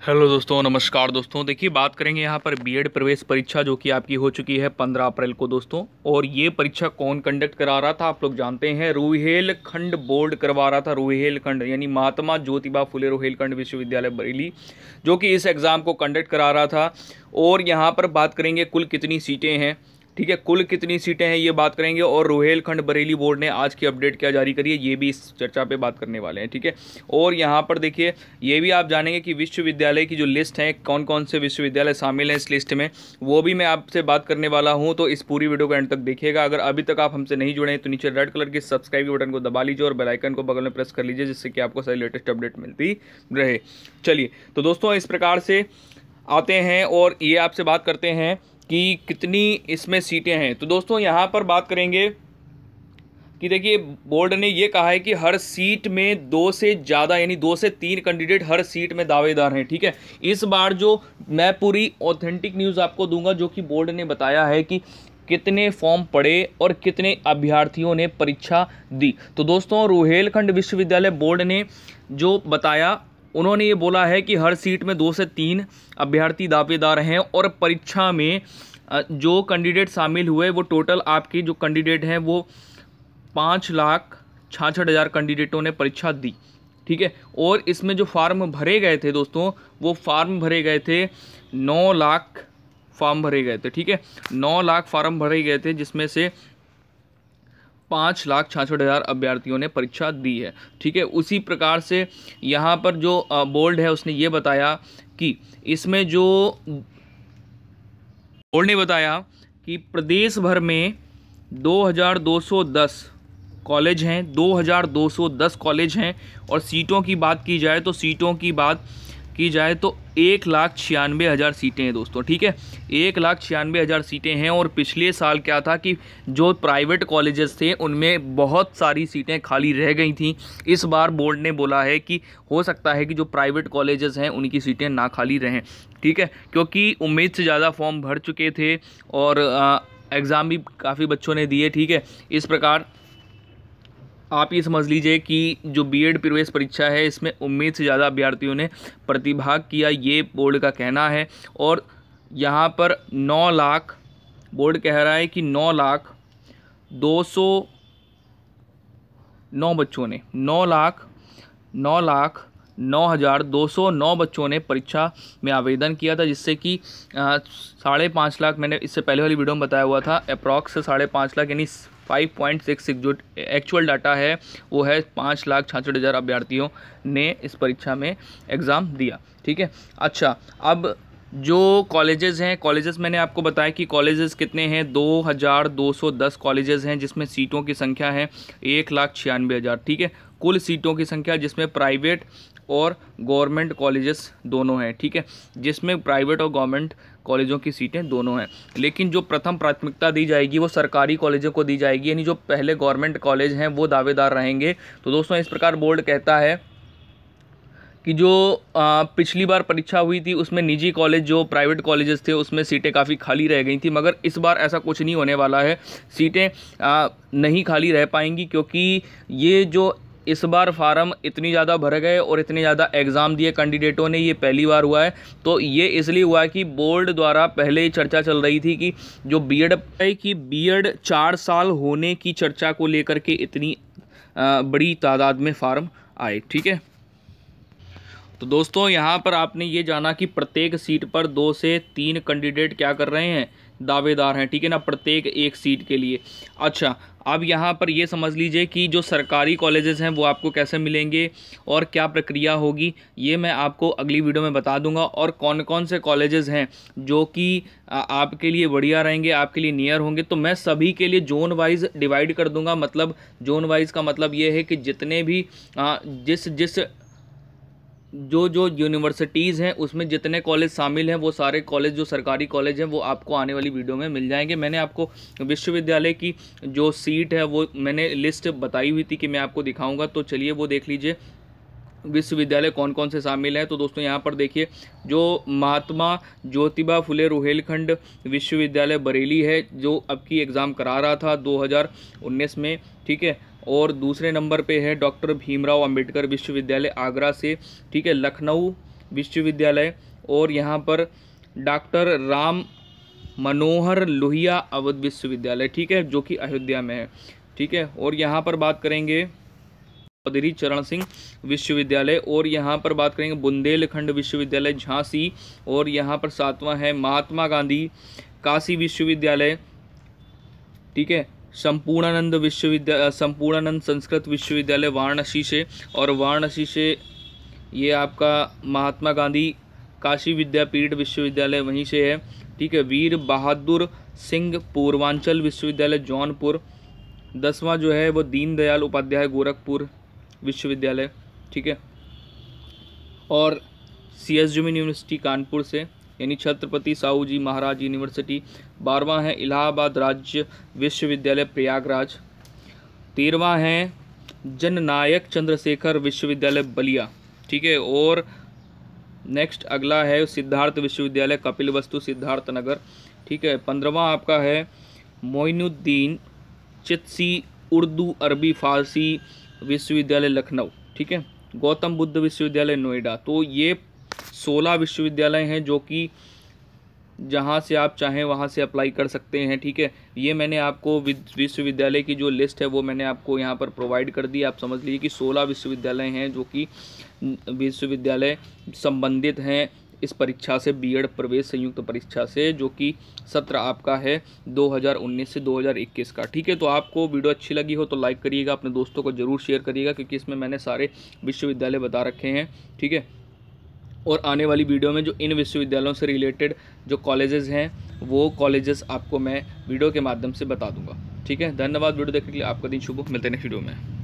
Hello दोस्तों, नमस्कार दोस्तों। देखिए, बात करेंगे यहाँ पर बीएड प्रवेश परीक्षा जो कि आपकी हो चुकी है 15 अप्रैल को दोस्तों। और ये परीक्षा कौन कंडक्ट करा रहा था, आप लोग जानते हैं। रुहेलखंड बोर्ड करवा रहा था रुहेलखंड यानी महात्मा ज्योतिबा फुले रुहेलखंड विश्वविद्यालय बरेली, जो कि इस एग्ज़ाम को कंडक्ट करा रहा था। और यहाँ पर बात करेंगे कुल कितनी सीटें हैं। ठीक है, कुल कितनी सीटें हैं ये बात करेंगे और रोहेलखंड बरेली बोर्ड ने आज की अपडेट क्या जारी करी है, ये भी इस चर्चा पे बात करने वाले हैं, ठीक है? और यहाँ पर देखिए, ये भी आप जानेंगे कि विश्वविद्यालय की जो लिस्ट है कौन कौन से विश्वविद्यालय शामिल हैं इस लिस्ट में, वो भी मैं आपसे बात करने वाला हूँ तो इस पूरी वीडियो को एंड तक देखिएगा। अगर अभी तक आप हमसे नहीं जुड़े हैं तो नीचे रेड कलर के सब्सक्राइब बटन को दबा लीजिए और बेलाइकन को बगल में प्रेस कर लीजिए, जिससे कि आपको सारी लेटेस्ट अपडेट मिलती रहे। चलिए तो दोस्तों, इस प्रकार से आते हैं और ये आपसे बात करते हैं कि कितनी इसमें सीटें हैं। तो दोस्तों, यहाँ पर बात करेंगे कि देखिए, बोर्ड ने ये कहा है कि हर सीट में दो से ज़्यादा, यानी दो से तीन कैंडिडेट हर सीट में दावेदार हैं, ठीक है? इस बार जो मैं पूरी ऑथेंटिक न्यूज़ आपको दूँगा, जो कि बोर्ड ने बताया है कि कितने फॉर्म पड़े और कितने अभ्यर्थियों ने परीक्षा दी। तो दोस्तों, रोहेलखंड विश्वविद्यालय बोर्ड ने जो बताया उन्होंने ये बोला है कि हर सीट में दो से तीन अभ्यर्थी दावेदार हैं और परीक्षा में जो कैंडिडेट शामिल हुए, वो टोटल आपके जो कैंडिडेट हैं, वो पाँच लाख छाछठ हज़ार कैंडिडेटों ने परीक्षा दी। ठीक है? और इसमें जो फार्म भरे गए थे दोस्तों, वो फार्म भरे गए थे, नौ लाख फार्म भरे गए थे। ठीक है? नौ लाख फार्म भरे गए थे, जिसमें से पाँच लाख छाछठ हज़ार अभ्यर्थियों ने परीक्षा दी है। ठीक है, उसी प्रकार से यहाँ पर जो बोल्ड है, उसने ये बताया कि इसमें जो, बोल्ड ने बताया कि प्रदेश भर में 2210 कॉलेज हैं 2210 कॉलेज हैं, और सीटों की बात की जाए तो सीटों की बात की जाए तो एक लाख छियानवे हज़ार सीटें हैं दोस्तों, ठीक है? एक लाख छियानवे हज़ार सीटें हैं और पिछले साल क्या था कि जो प्राइवेट कॉलेजेस थे, उनमें बहुत सारी सीटें खाली रह गई थी। इस बार बोर्ड ने बोला है कि हो सकता है कि जो प्राइवेट कॉलेजेस हैं, उनकी सीटें ना खाली रहें, ठीक है? क्योंकि उम्मीद से ज़्यादा फॉर्म भर चुके थे और एग्ज़ाम भी काफ़ी बच्चों ने दिए, ठीक है? इस प्रकार आप ये समझ लीजिए कि जो बीएड प्रवेश परीक्षा है, इसमें उम्मीद से ज़्यादा अभ्यर्थियों ने प्रतिभाग किया ये बोर्ड का कहना है और यहाँ पर नौ लाख, बोर्ड कह रहा है कि नौ लाख दो सौ नौ बच्चों ने, नौ लाख नौ लाख नौ हज़ार दो सौ नौ बच्चों ने परीक्षा में आवेदन किया था, जिससे कि साढ़े पाँच लाख, मैंने इससे पहले वाली वीडियो में बताया हुआ था, अप्रॉक्स साढ़े पाँच लाख, यानी फाइव पॉइंट सिक्स सिक्स जो एक्चुअल डाटा है, वो है पाँच लाख छाछठ हज़ार अभ्यर्थियों ने इस परीक्षा में एग्ज़ाम दिया, ठीक है? अच्छा अब जो कॉलेजेस हैं कॉलेजेस मैंने आपको बताया कि कॉलेजेस कितने हैं? दो हज़ार दो सौ दस कॉलेजेस हैं, जिसमें सीटों की संख्या है एक लाख छियानवे हज़ार, ठीक है? कुल सीटों की संख्या जिसमें प्राइवेट और गवर्नमेंट कॉलेजेस दोनों हैं, ठीक है? जिसमें प्राइवेट और गवर्नमेंट कॉलेजों की सीटें दोनों हैं। लेकिन जो प्रथम प्राथमिकता दी जाएगी, वो सरकारी कॉलेजों को दी जाएगी, यानी जो पहले गवर्नमेंट कॉलेज हैं, वो दावेदार रहेंगे। तो दोस्तों, इस प्रकार बोर्ड कहता है कि जो पिछली बार परीक्षा हुई थी, उसमें निजी कॉलेज, जो प्राइवेट कॉलेजेस थे, उसमें सीटें काफ़ी खाली रह गई थी। मगर इस बार ऐसा कुछ नहीं होने वाला है। सीटें नहीं खाली रह पाएँगी, क्योंकि ये जो इस बार फार्म इतनी ज़्यादा भर गए और इतने ज़्यादा एग्ज़ाम दिए कैंडिडेटों ने, ये पहली बार हुआ है। तो ये इसलिए हुआ है कि बोर्ड द्वारा पहले ही चर्चा चल रही थी कि जो बी एड कि बी एड चार साल होने की चर्चा को लेकर के इतनी बड़ी तादाद में फार्म आए, ठीक है? तो दोस्तों, यहाँ पर आपने ये जाना कि प्रत्येक सीट पर दो से तीन कैंडिडेट क्या कर रहे हैं। दावेदार हैं, ठीक है ना, प्रत्येक एक सीट के लिए। अच्छा अब यहाँ पर ये समझ लीजिए कि जो सरकारी कॉलेजेस हैं, वो आपको कैसे मिलेंगे और क्या प्रक्रिया होगी, ये मैं आपको अगली वीडियो में बता दूँगा। और कौन कौन से कॉलेजेस हैं, जो कि आपके लिए बढ़िया रहेंगे, आपके लिए नियर होंगे तो मैं सभी के लिए जोन वाइज डिवाइड कर दूँगा। मतलब जोन वाइज का मतलब ये है कि जितने भी जिस जिस जो जो यूनिवर्सिटीज़ हैं, उसमें जितने कॉलेज शामिल हैं, वो सारे कॉलेज जो सरकारी कॉलेज हैं, वो आपको आने वाली वीडियो में मिल जाएँगे। मैंने आपको विश्वविद्यालय की जो सीट है, वो मैंने लिस्ट बताई हुई थी कि मैं आपको दिखाऊँगा। तो चलिए वो देख लीजिए, विश्वविद्यालय कौन कौन से शामिल हैं। तो दोस्तों, यहाँ पर देखिए, जो महात्मा ज्योतिबा फुले रोहेलखंड विश्वविद्यालय बरेली है, जो अब की एग्ज़ाम करा रहा था 2019 में, ठीक है? और दूसरे नंबर पे है डॉक्टर भीमराव अंबेडकर विश्वविद्यालय आगरा से, ठीक है, लखनऊ विश्वविद्यालय। और यहाँ पर डॉक्टर राम मनोहर लोहिया अवध विश्वविद्यालय, ठीक है, जो कि अयोध्या में है, ठीक है। और यहाँ पर बात करेंगे चौधरी चरण सिंह विश्वविद्यालय, और यहाँ पर बात करेंगे बुंदेलखंड विश्वविद्यालय, झांसी। और यहाँ पर सातवां है महात्मा गांधी काशी विश्वविद्यालय, ठीक है। संपूर्णानंद विश्वविद्यालय संपूर्णानंद संस्कृत विश्वविद्यालय वाराणसी से। और वाराणसी से ये आपका महात्मा गांधी काशी विद्यापीठ विश्वविद्यालय वहीं से है। ठीक है, वीर बहादुर सिंह पूर्वांचल विश्वविद्यालय जौनपुर। दसवां जो है वो दीनदयाल उपाध्याय गोरखपुर विश्वविद्यालय। ठीक है, और सी एस यूनिवर्सिटी कानपुर से। यानी छत्रपति साहू जी महाराज यूनिवर्सिटी, बारहवां है इलाहाबाद राज्य विश्वविद्यालय प्रयागराज, तेरहवां है जननायक चंद्रशेखर विश्वविद्यालय बलिया, ठीक है? और नेक्स्ट अगला है सिद्धार्थ विश्वविद्यालय कपिल वस्तु सिद्धार्थ नगर ठीक है? पंद्रवा आपका है मोइनुद्दीन चित्सी उर्दू अरबी फारसी विश्वविद्यालय लखनऊ, ठीक है? गौतम बुद्ध विश्वविद्यालय नोएडा। तो ये सोलह विश्वविद्यालय हैं जो कि जहाँ से आप चाहें वहाँ से अप्लाई कर सकते हैं, ठीक है? ये मैंने आपको विश्वविद्यालय की जो लिस्ट है, वो मैंने आपको यहाँ पर प्रोवाइड कर दी। आप समझ लीजिए कि सोलह विश्वविद्यालय हैं जो कि विश्वविद्यालय संबंधित हैं इस परीक्षा से बीएड प्रवेश संयुक्त परीक्षा से, जो कि सत्र आपका है 2019 से 2021 का, ठीक है? तो आपको वीडियो अच्छी लगी हो तो लाइक करिएगा, अपने दोस्तों को ज़रूर शेयर करिएगा, क्योंकि इसमें मैंने सारे विश्वविद्यालय बता रखे हैं, ठीक है? और आने वाली वीडियो में जो इन विश्वविद्यालयों से रिलेटेड जो कॉलेजेस हैं, वो कॉलेजेस आपको मैं वीडियो के माध्यम से बता दूँगा। ठीक है? धन्यवाद वीडियो देखने के लिए। आपका दिन शुभ मिलते हैं नेक्स्ट वीडियो में।